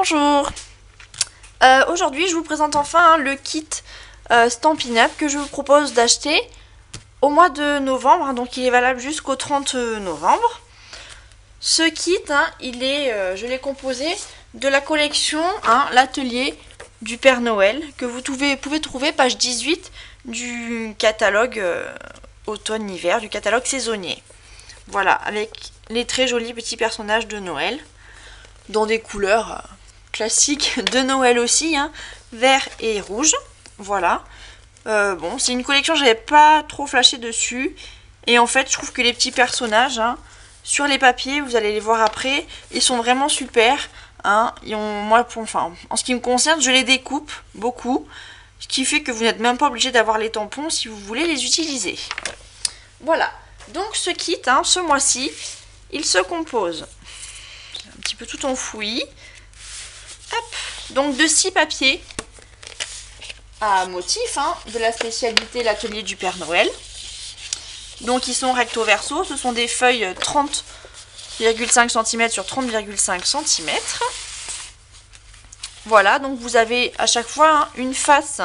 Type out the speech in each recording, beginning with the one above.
Bonjour euh, Aujourd'hui je vous présente enfin le kit euh, Stampin' Up que je vous propose d'acheter au mois de novembre, hein, donc il est valable jusqu'au 30 novembre. Ce kit, hein, il est, euh, je l'ai composé de la collection hein, L'Atelier du Père Noël que vous pouvez, pouvez trouver page 18 du catalogue automne-hiver, du catalogue saisonnier. Voilà, avec les très jolis petits personnages de Noël dans des couleurs classique de Noël aussi, hein, vert et rouge. Voilà. Euh, bon, c'est une collection, j'avais pas trop flashé dessus. Et en fait, je trouve que les petits personnages, hein, sur les papiers, vous allez les voir après, ils sont vraiment super. Hein, moi, en ce qui me concerne, je les découpe beaucoup. Ce qui fait que vous n'êtes même pas obligé d'avoir les tampons si vous voulez les utiliser. Voilà. Donc ce kit, ce mois-ci, il se compose un petit peu tout enfoui. Donc de six papiers à motif, hein, de la spécialité l'atelier du Père Noël. Donc ils sont recto verso, ce sont des feuilles 30,5 cm sur 30,5 cm. Voilà, donc vous avez à chaque fois hein, une face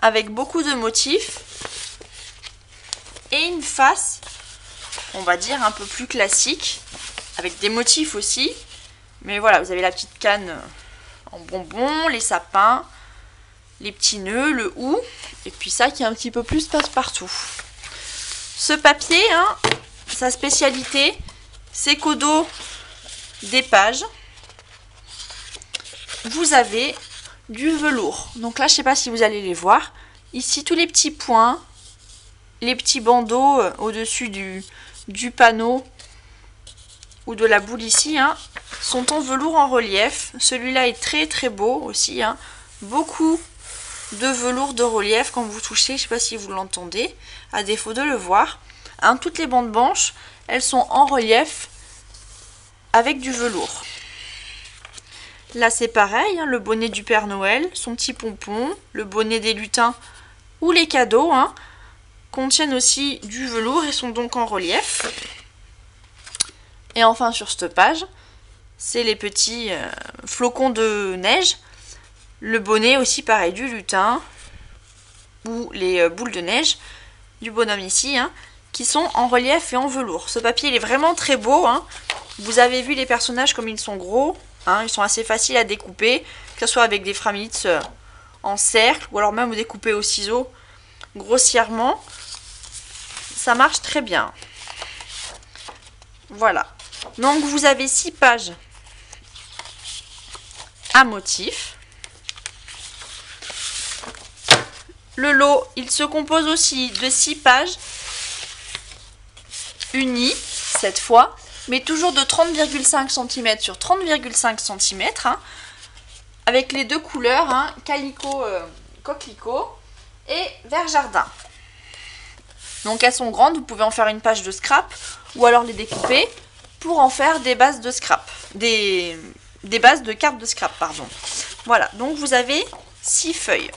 avec beaucoup de motifs et une face, on va dire, un peu plus classique, avec des motifs aussi. Mais voilà, vous avez la petite canne en bonbons, les sapins, les petits nœuds, le hou, et puis ça qui est un petit peu plus passe-partout. Ce papier, hein, sa spécialité, c'est qu'au dos des pages, vous avez du velours. Donc là, je ne sais pas si vous allez les voir. Ici, tous les petits points, les petits bandeaux euh, au-dessus du panneau ou de la boule ici, hein, sont en velours en relief. Celui-là est très très beau aussi. Hein. Beaucoup de velours de relief quand vous touchez. Je ne sais pas si vous l'entendez, à défaut de le voir. Hein, toutes les bandes blanches, elles sont en relief avec du velours. Là c'est pareil, le bonnet du Père Noël, son petit pompon, le bonnet des lutins ou les cadeaux contiennent aussi du velours et sont donc en relief. Et enfin sur cette page, c'est les petits euh, flocons de neige. Le bonnet aussi pareil du lutin ou les euh, boules de neige du bonhomme ici hein, qui sont en relief et en velours. Ce papier il est vraiment très beau. Hein. Vous avez vu les personnages comme ils sont gros. Hein. ils sont assez faciles à découper, que ce soit avec des framitz euh, en cercle ou alors même découper au ciseau grossièrement. Ça marche très bien. Voilà. Donc vous avez 6 pages à motif. Le lot, il se compose aussi de 6 pages unies, cette fois, mais toujours de 30,5 cm sur 30,5 cm, hein, avec les deux couleurs, hein, calico euh, coquelicot et vert jardin. Donc elles sont grandes, vous pouvez en faire une page de scrap ou alors les découper pour en faire des bases de scrap, des, bases de cartes de scrap, pardon. Voilà, donc vous avez 6 feuilles.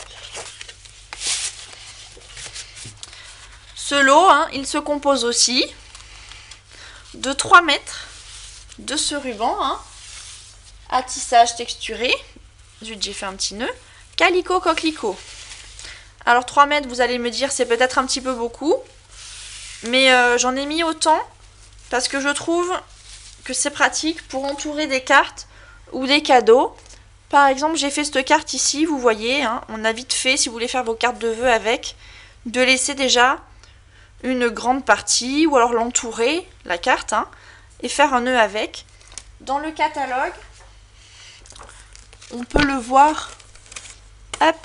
Ce lot, hein, il se compose aussi de 3 mètres de ce ruban hein, à tissage texturé. J'ai fait un petit nœud. Calico coquelicot. Alors 3 mètres, vous allez me dire, c'est peut-être un petit peu beaucoup. Mais euh, j'en ai mis autant parce que je trouve c'est pratique pour entourer des cartes ou des cadeaux. Par exemple, j'ai fait cette carte ici, vous voyez, hein, on a vite fait, si vous voulez faire vos cartes de vœux avec, de laisser déjà une grande partie, ou alors l'entourer, la carte, hein, et faire un nœud avec. Dans le catalogue, on peut le voir, hop,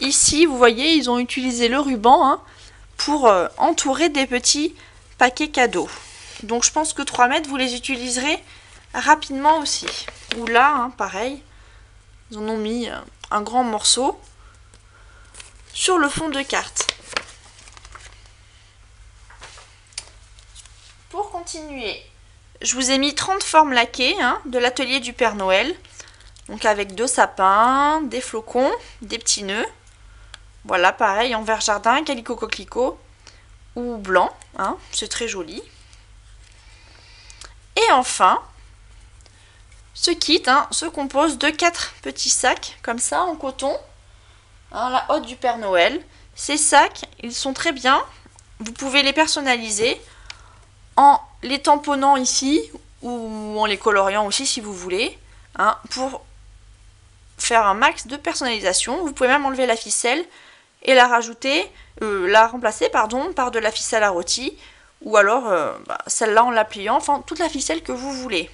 ici, vous voyez, ils ont utilisé le ruban hein, pour euh, entourer des petits paquets cadeaux. Donc je pense que 3 mètres, vous les utiliserez rapidement aussi. Ou là, hein, pareil, ils en ont mis euh, un grand morceau sur le fond de carte. Pour continuer, je vous ai mis 30 formes laquées hein, de l'atelier du Père Noël. Donc avec deux sapins, des flocons, des petits nœuds. Voilà, pareil, en vert jardin, calico coquelicot ou blanc. Hein, C'est très joli. Et enfin, Ce kit hein, se compose de quatre petits sacs, comme ça, en coton. Hein, la hotte du Père Noël. Ces sacs, ils sont très bien. Vous pouvez les personnaliser en les tamponnant ici ou en les coloriant aussi si vous voulez. Hein, pour faire un max de personnalisation. Vous pouvez même enlever la ficelle et la rajouter, euh, la remplacer pardon, par de la ficelle à rôti ou alors euh, bah, celle-là en la pliant, enfin toute la ficelle que vous voulez.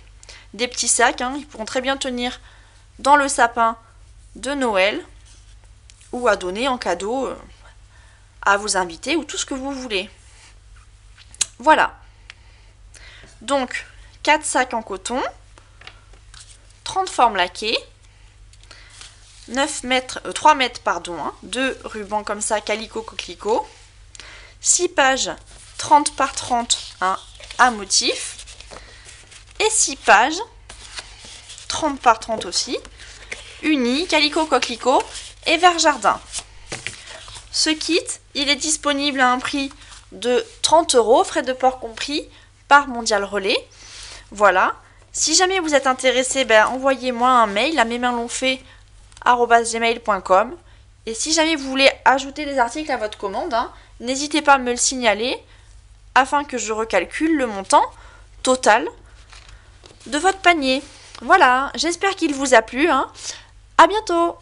Des petits sacs, hein, ils pourront très bien tenir dans le sapin de Noël ou à donner en cadeau euh, à vos invités ou tout ce que vous voulez. Voilà. Donc, 4 sacs en coton, 30 formes laquées, 9 mètres, 3 mètres, pardon, hein, 2 rubans comme ça, calico coquelicot, 6 pages 30 par 30 hein, à motif, et 6 pages 30 par 30 aussi, unis, calico coquelicot et vert jardin. Ce kit, il est disponible à un prix de 30 euros, frais de port compris, par Mondial Relais. Voilà. Si jamais vous êtes intéressé, ben, envoyez-moi un mail à mes mains l'ont fait gmail.com. Et si jamais vous voulez ajouter des articles à votre commande, hein, n'hésitez pas à me le signaler afin que je recalcule le montant total de votre panier. Voilà, j'espère qu'il vous a plu. Hein. À bientôt